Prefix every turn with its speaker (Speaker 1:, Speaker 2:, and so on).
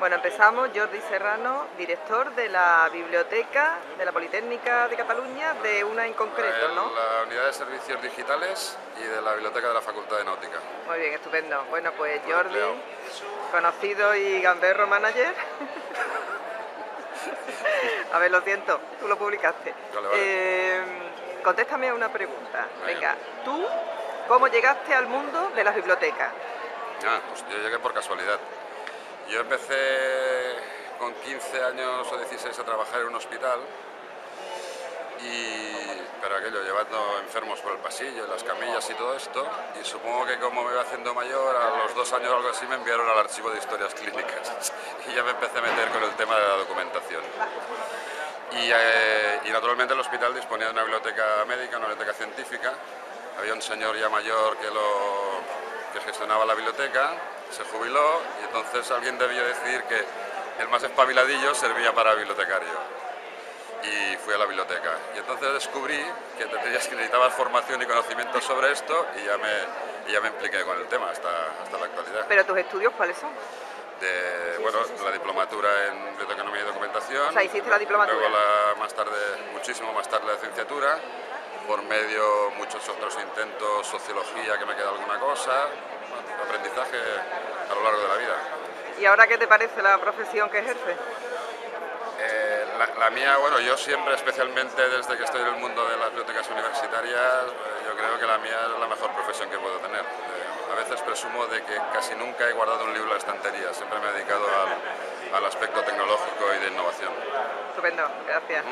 Speaker 1: Bueno, empezamos. Jordi Serrano, director de la Biblioteca de la Politécnica de Cataluña, de una en concreto, ¿no?
Speaker 2: La Unidad de Servicios Digitales y de la Biblioteca de la Facultad de Náutica.
Speaker 1: Muy bien, estupendo. Bueno, pues Jordi, conocido y gamberro manager. a ver, lo siento, tú lo publicaste. Eh, contéstame una pregunta. Venga, ¿tú cómo llegaste al mundo de las bibliotecas?
Speaker 2: Ah, pues yo llegué por casualidad. Yo empecé con 15 años o 16 a trabajar en un hospital, y, pero aquello, llevando enfermos por el pasillo, las camillas y todo esto, y supongo que como me iba haciendo mayor, a los dos años o algo así me enviaron al archivo de historias clínicas y ya me empecé a meter con el tema de la documentación. Y, eh, y naturalmente el hospital disponía de una biblioteca médica, una biblioteca científica, había un señor ya mayor que, lo, que gestionaba la biblioteca se jubiló y entonces alguien debió decidir que el más espabiladillo servía para bibliotecario. Y fui a la biblioteca. Y entonces descubrí que tenías que necesitar formación y conocimiento sobre esto y ya me, ya me impliqué con el tema hasta, hasta la actualidad.
Speaker 1: ¿Pero tus estudios cuáles son?
Speaker 2: De, bueno, la diplomatura en Biblioteconomía y Documentación.
Speaker 1: O sea, hiciste la diplomatura.
Speaker 2: Luego la, más tarde, muchísimo más tarde la licenciatura. Por medio muchos otros intentos, sociología, que me queda alguna cosa, aprendizaje a lo largo de la vida.
Speaker 1: ¿Y ahora qué te parece la profesión que ejerce?
Speaker 2: Eh, la, mía, bueno, yo siempre, especialmente desde que estoy en el mundo de las bibliotecas universitarias, eh, yo creo que la mía es la mejor profesión que puedo tener. Eh, a veces presumo de que casi nunca he guardado un libro en la estantería, siempre me he dedicado al, al aspecto tecnológico y de innovación.
Speaker 1: Estupendo, gracias.